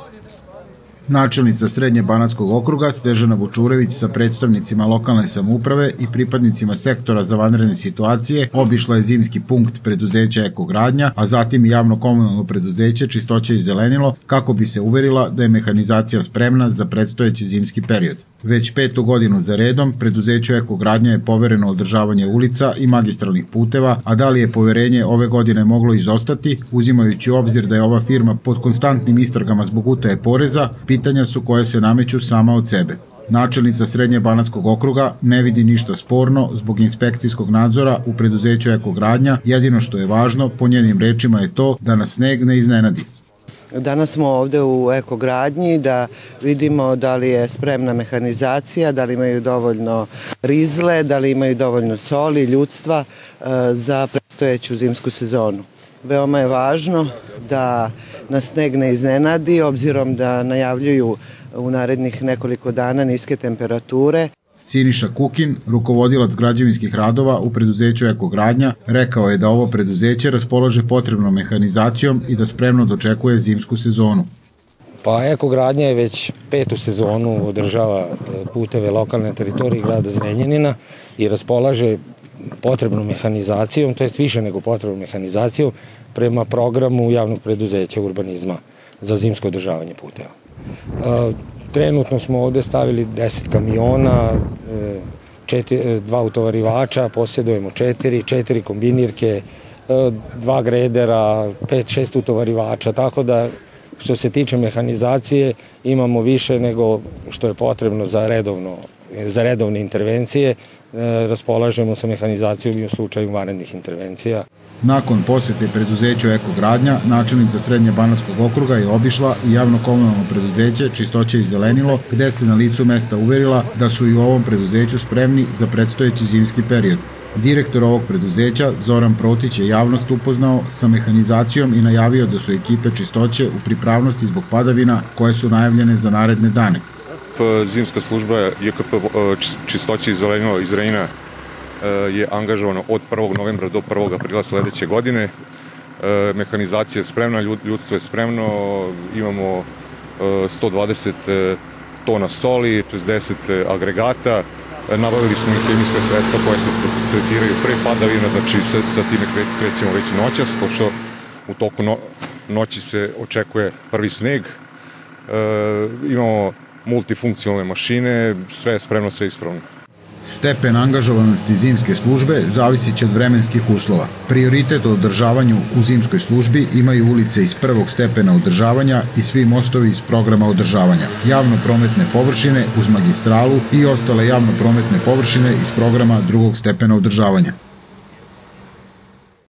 빨리 해, 빨리. Načelnica Srednje Banatskog okruga Stežana Vučurević sa predstavnicima lokalne samouprave i pripadnicima sektora za vanredne situacije obišla je zimski punkt preduzeća Ekogradnja, a zatim i javno komunalno preduzeće Čistoća i zelenilo kako bi se uverila da je mehanizacija spremna za predstojeći zimski period. Već petu godinu za redom preduzeću Ekogradnja je povereno održavanje ulica i magistralnih puteva, a da li je poverenje ove godine moglo izostati, uzimajući u obzir da je ova firma pod konstantnim istragama zbog utaje poreza, pitanja su koje se nameću sama od sebe. Načelnica Srednje Banatskog okruga ne vidi ništa sporno zbog inspekcijskog nadzora u preduzeću Ekogradnja, jedino što je važno, po njenim rečima je to da nas sneg ne iznenadi. Danas smo ovde u ekogradnji da vidimo da li je spremna mehanizacija, da li imaju dovoljno rizle, da li imaju dovoljno soli, ljudstva e, za predstojeću zimsku sezonu. Veoma je važno da nas sneg ne iznenadi, obzirom da najavljuju u narednih nekoliko dana niske temperature. Siniša Kukin, rukovodilac građevinskih radova u preduzeću Ekogradnja, rekao je da ovo preduzeće raspolaže potrebnom mehanizacijom i da spremno dočekuje zimsku sezonu. Pa Ekogradnja je već petu sezonu održava e, puteve lokalne teritorije grada Zrenjanina i raspolaže potrebnom mehanizacijom, to jest više nego potrebnom mehanizacijom, prema programu javnog preduzeća urbanizma za zimsko održavanje puteva. E, Trenutno smo ovde stavili 10 kamiona, e, četiri, e, dva utovarivača, posjedujemo četiri, četiri kombinirke, e, dva gredera, pet, šest utovarivača, tako da što se tiče mehanizacije imamo više nego što je potrebno za redovno za redovne intervencije, raspolažemo sa mehanizacijom i u slučaju vanrednih intervencija. Nakon posete preduzeću Ekogradnja, načelnica Srednje Banatskog okruga je obišla i javno komunalno preduzeće Čistoće i zelenilo, gde se na licu mesta uverila da su i u ovom preduzeću spremni za predstojeći zimski period. Direktor ovog preduzeća, Zoran Protić, je javnost upoznao sa mehanizacijom i najavio da su ekipe čistoće u pripravnosti zbog padavina koje su najavljene za naredne dane. Zimska služba JKP čistoće i zelenilo iz Rejna Eh, je angažovano od 1. novembra do 1. aprila sledeće godine. Eh, mehanizacija je spremna, ljudstvo je spremno, imamo 120 eh, tona soli, 60 agregata, nabavili smo i hemijska sredstva koja se tretiraju pre padavina, znači sa time krećemo već noćas, pošto u toku no, noći se očekuje prvi sneg. E, imamo multifunkcionalne mašine, sve je spremno, sve je ispravno. Stepen angažovanosti zimske službe zavisit će od vremenskih uslova. Prioritet u održavanju u zimskoj službi imaju ulice iz prvog stepena održavanja i svi mostovi iz programa održavanja, javno-prometne površine uz magistralu i ostale javno-prometne površine iz programa drugog stepena održavanja.